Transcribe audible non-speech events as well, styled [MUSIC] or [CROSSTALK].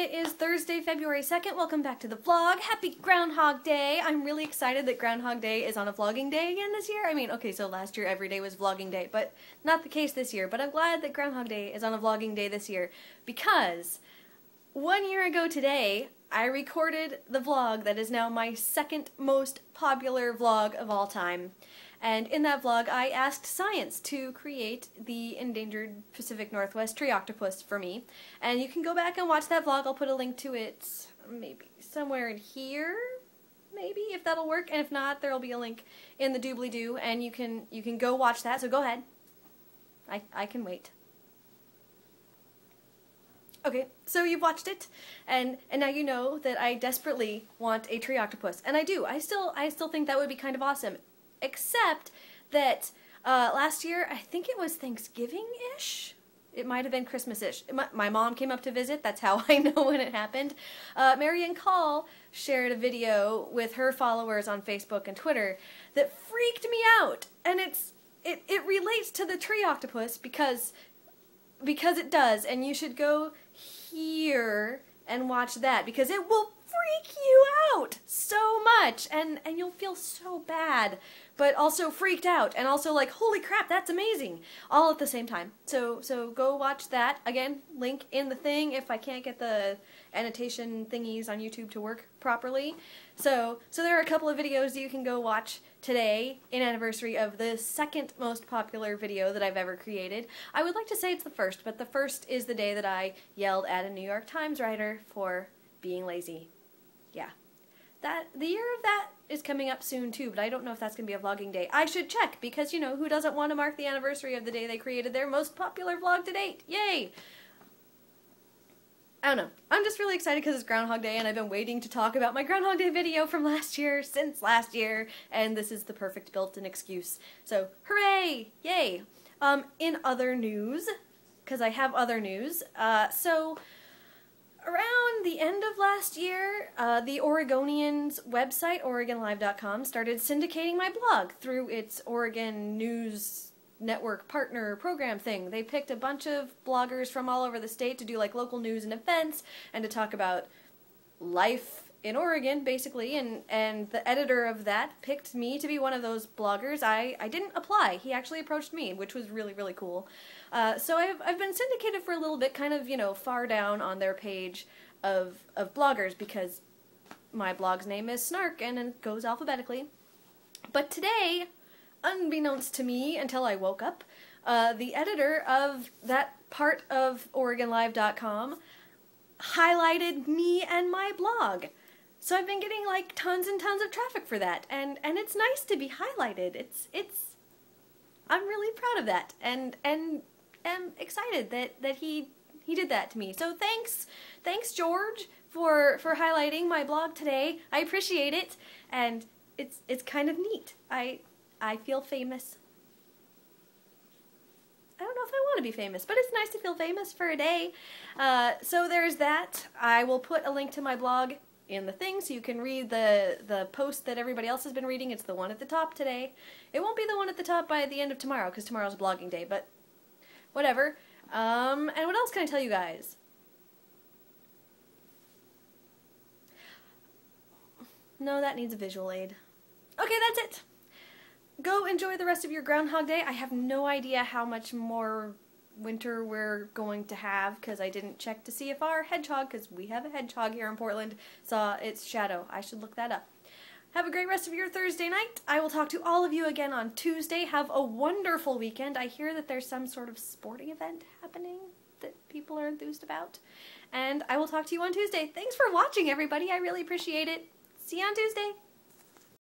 it is Thursday, February 2nd. Welcome back to the vlog. Happy Groundhog Day. I'm really excited that Groundhog Day is on a vlogging day again this year. I mean, okay, so last year every day was vlogging day, but not the case this year. But I'm glad that Groundhog Day is on a vlogging day this year because one year ago today, I recorded the vlog that is now my second most popular vlog of all time. And in that vlog, I asked science to create the endangered Pacific Northwest tree octopus for me. And you can go back and watch that vlog. I'll put a link to it maybe somewhere in here, maybe if that'll work. And if not, there'll be a link in the doobly doo, and you can you can go watch that. So go ahead. I I can wait. Okay, so you've watched it, and and now you know that I desperately want a tree octopus, and I do. I still I still think that would be kind of awesome except that uh, last year, I think it was Thanksgiving-ish. It might have been Christmas-ish. My, my, mom came up to visit. That's how [LAUGHS] I know when it happened. Uh, Marian Call shared a video with her followers on Facebook and Twitter that freaked me out. And it's it, it relates to the tree octopus because because it does. And you should go here and watch that because it will freak you out so much and and you'll feel so bad but also freaked out and also like holy crap that's amazing all at the same time. So so go watch that. Again link in the thing if I can't get the annotation thingies on YouTube to work properly. So so there are a couple of videos you can go watch today in anniversary of the second most popular video that I've ever created. I would like to say it's the first but the first is the day that I yelled at a New York Times writer for being lazy yeah. That the year of that is coming up soon too, but I don't know if that's going to be a vlogging day. I should check because you know, who doesn't want to mark the anniversary of the day they created their most popular vlog to date? Yay. I don't know. I'm just really excited because it's Groundhog Day and I've been waiting to talk about my Groundhog Day video from last year since last year and this is the perfect built-in excuse. So, hooray! Yay! Um, in other news, because I have other news, uh, so around the end of last year, uh, the Oregonian's website, OregonLive.com, started syndicating my blog through its Oregon News Network partner program thing. They picked a bunch of bloggers from all over the state to do like local news and events and to talk about life in Oregon, basically, and, and the editor of that picked me to be one of those bloggers. I, I didn't apply. He actually approached me, which was really, really cool. Uh, so I've, I've been syndicated for a little bit, kind of, you know, far down on their page of, of bloggers because my blog's name is Snarke and it goes alphabetically. But today, unbeknownst to me until I woke up, uh, the editor of that part of OregonLive.com highlighted me and my blog. So I've been getting like tons and tons of traffic for that, and and it's nice to be highlighted. It's it's I'm really proud of that, and and am excited that that he he did that to me. So thanks thanks George for for highlighting my blog today. I appreciate it, and it's it's kind of neat. I I feel famous. I don't know if I want to be famous, but it's nice to feel famous for a day. Uh, so there's that. I will put a link to my blog in the thing so you can read the, the post that everybody else has been reading. It's the one at the top today. It won't be the one at the top by the end of tomorrow because tomorrow's blogging day, but whatever. Um, and what else can I tell you guys? No, that needs a visual aid. Okay, that's it. Go enjoy the rest of your Groundhog Day. I have no idea how much more winter we're going to have because I didn't check to see if our hedgehog, because we have a hedgehog here in Portland, saw its shadow. I should look that up. Have a great rest of your Thursday night. I will talk to all of you again on Tuesday. Have a wonderful weekend. I hear that there's some sort of sporting event happening that people are enthused about. And I will talk to you on Tuesday. Thanks for watching, everybody. I really appreciate it. See you on Tuesday.